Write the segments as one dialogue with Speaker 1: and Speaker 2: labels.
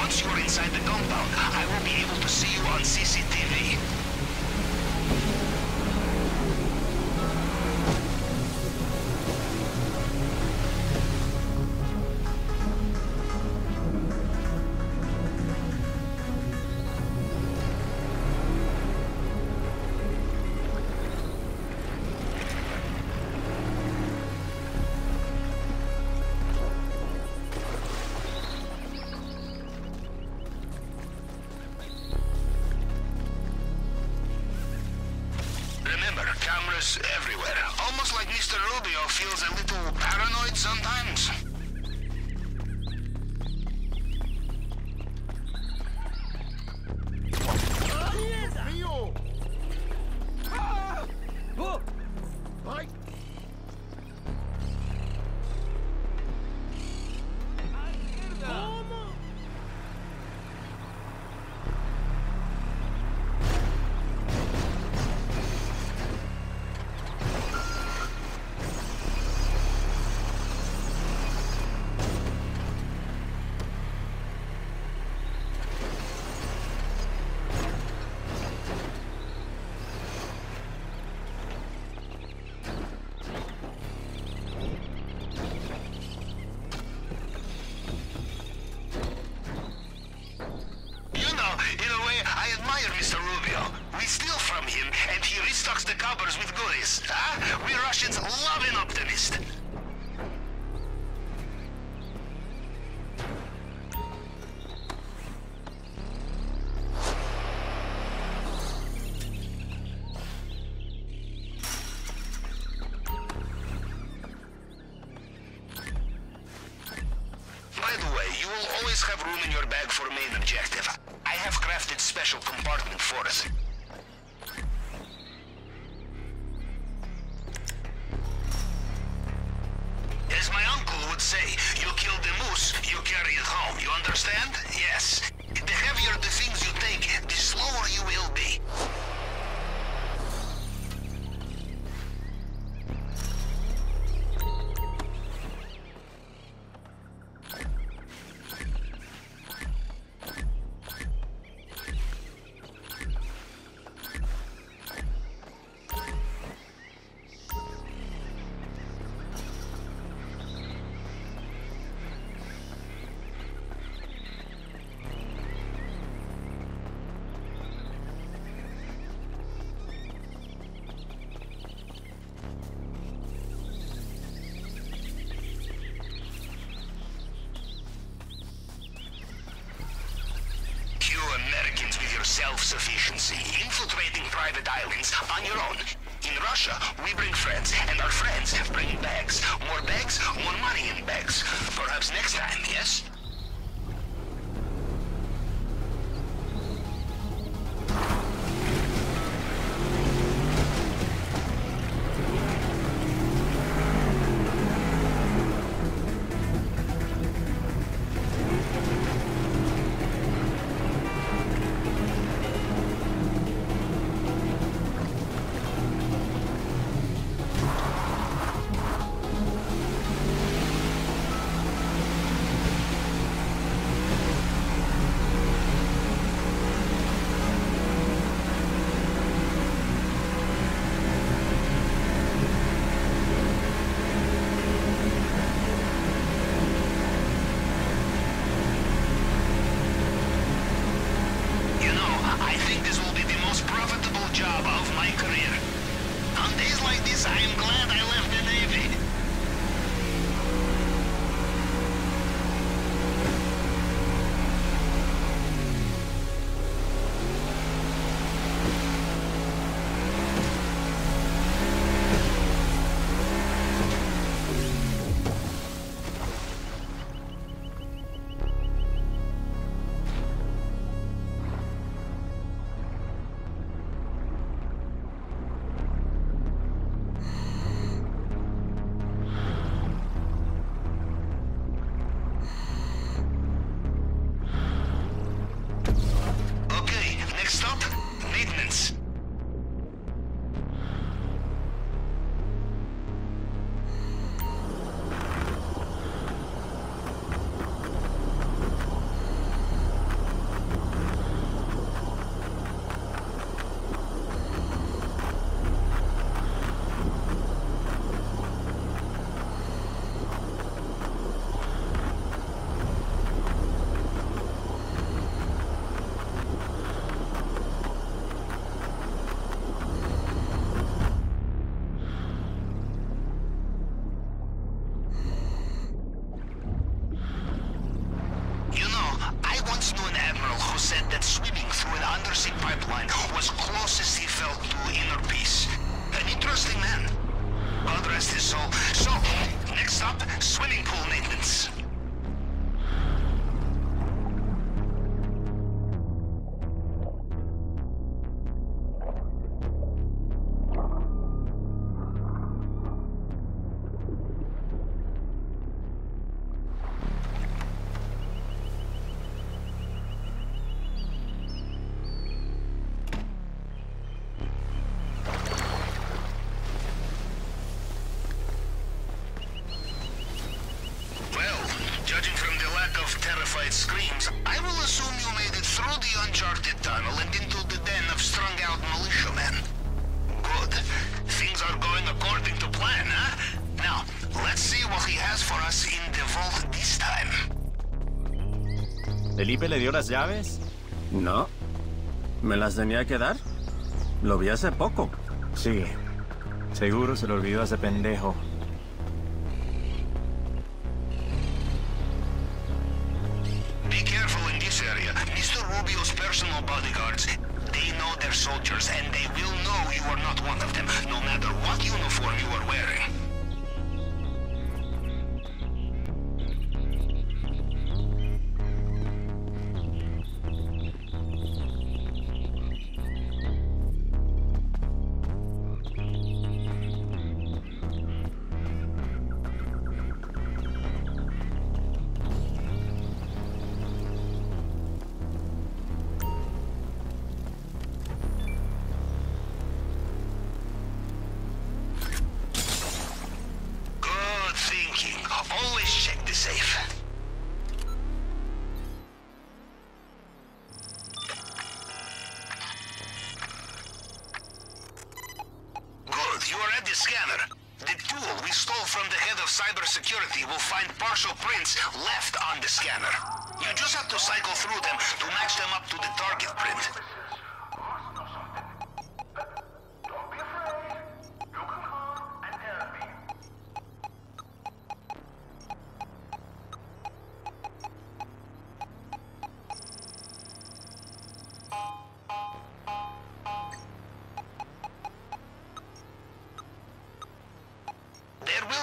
Speaker 1: Once you're inside the compound, I will be able to see you on CCTV. Everywhere. Almost like Mr. Rubio feels a little paranoid sometimes. I Mr. Rubio. We steal from him, and he restocks the cupboards with goodies. Huh? We Russians love an optimist. By the way, you will always have room in your bag for main objective. I have crafted special compartment for it. Self-sufficiency, infiltrating private islands on your own. In Russia, we bring friends, and our friends bring bags. More bags, more money in bags. Perhaps next time, yes? Said that swimming through an undersea pipeline was closest he felt to inner peace. An interesting man. God rest his soul. So, next up, swimming pool maintenance.
Speaker 2: ¿Felipe le dio las llaves?
Speaker 3: No. ¿Me las tenía que dar? Lo vi hace poco.
Speaker 2: Sí. Seguro se lo olvidó a ese pendejo.
Speaker 1: Be careful in this area. Mr. Rubio's personal bodyguards, they know their soldiers, and they will know you are not one of them, no matter what uniform you are wearing.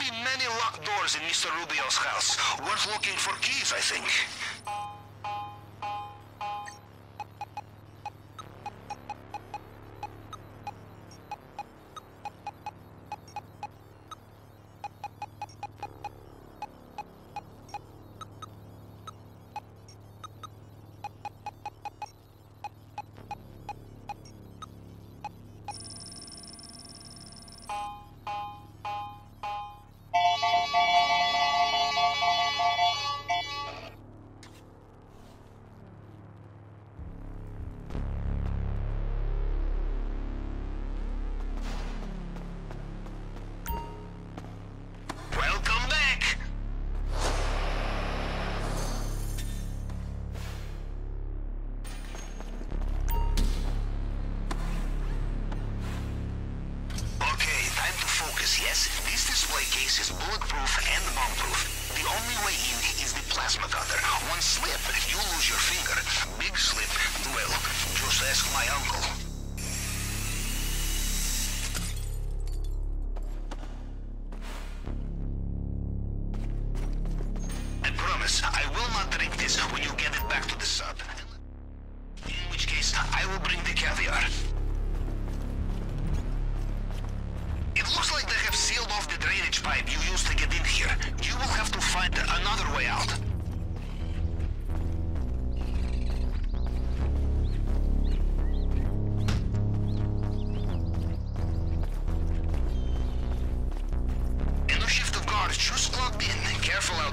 Speaker 1: Be many locked doors in Mr. Rubio's house. Worth looking for keys, I think.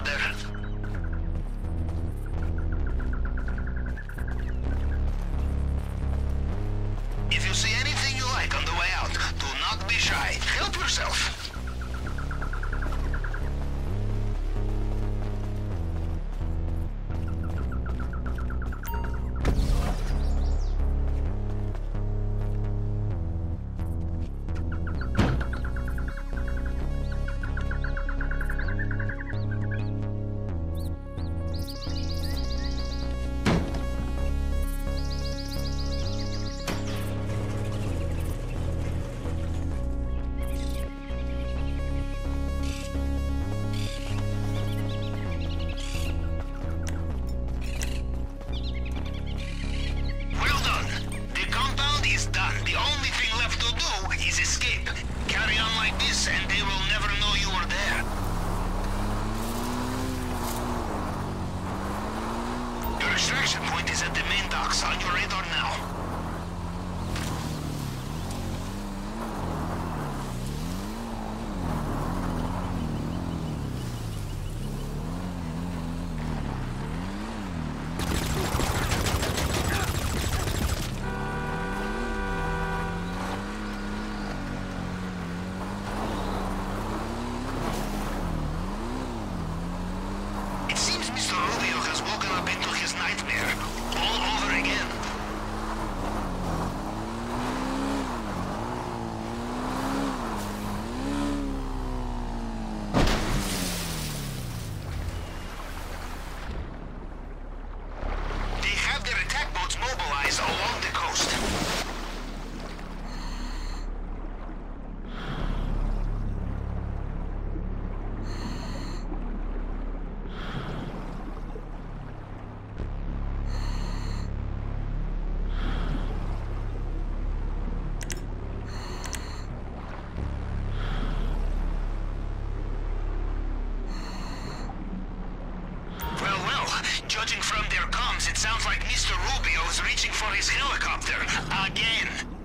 Speaker 1: there. Sounds like Mr. Rubio is reaching for his helicopter. Again.